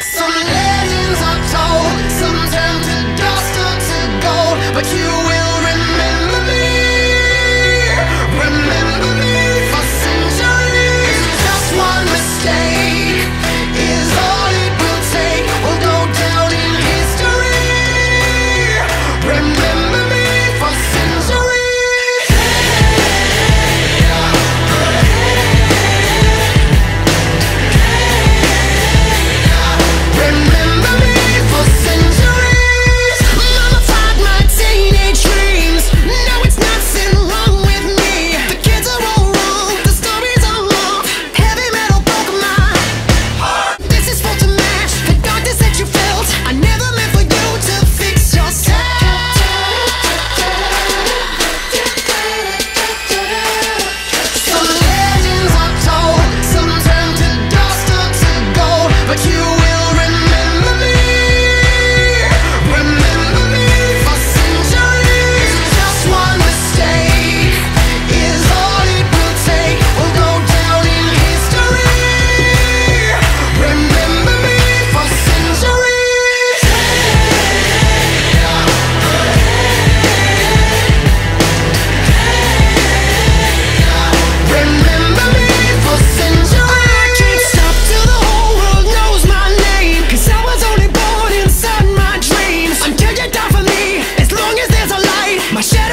Some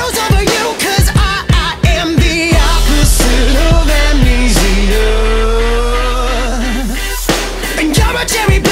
over I, I am the opposite of amnesia And you're a cherry